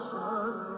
sun.